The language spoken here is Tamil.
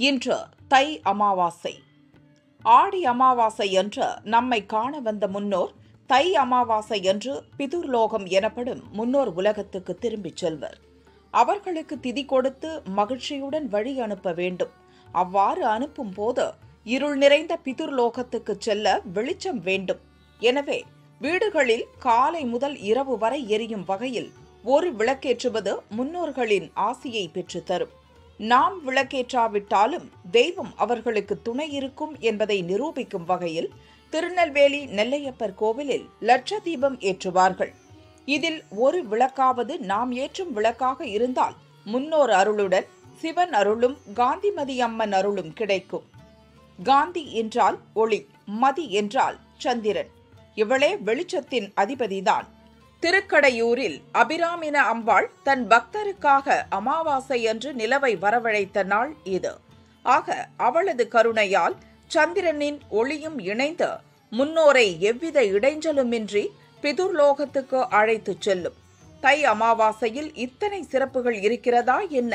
இன்று தை அமாவாசை. ஆடி அமாவாசை என்று நம்மை காண வந்த முன்னோர் தை அமாவாசை என்று பிதுர்லோகம் எனப்படும் முன்னோர் உலகத்துக்கு திரும்பிச் செல்வர். அவர்களுக்கு திதி கொடுத்து மகிழ்ச்சியுடன் வழி அனுப்ப வேண்டும். அவ்வாறு அனுப்பும் போது இருள் நிறைந்த பிதுர்லோகத்துக்கு செல்ல வெளிச்சம் வேண்டும். எனவே வீடுகளில் காலை முதல் இரவு வரை எரியும் வகையில் ஒரு விளக்கேற்றுவது முன்னோர்களின் ஆசியை பெற்றுத்தரும் நாம் விளக்கேற்றாவிட்டாலும் தெய்வம் அவர்களுக்கு துணை இருக்கும் என்பதை நிரூபிக்கும் வகையில் திருநெல்வேலி நெல்லையப்பர் கோவிலில் லட்ச தீபம் ஏற்றுவார்கள். இதில் ஒரு விளக்காவது நாம் ஏற்றும் விளக்காக இருந்தால் முன்னோர் அருளுடன் சிவன் அருளும் காந்திமதி அம்மன் அருளும் கிடைக்கும். காந்தி என்றால் ஒளி மதி என்றால் சந்திரன். இவளே வெளிச்சத்தின் அதிபதிதான். திருக்கடையூரில் அபிராமின அம்பாள் தன் பக்தருக்காக அமாவாசை என்று நிலவை வரவழைத்த நாள் இது. ஆக அவளது கருணையால் சந்திரனின் ஒளியும் இணைந்து முன்னோரை எவ்வித இடைஞ்சலுமின்றி பிதுர்லோகத்துக்கு அழைத்துச் செல்லும். தை அமாவாசையில் இத்தனை சிறப்புகள் இருக்கிறதா என்ன?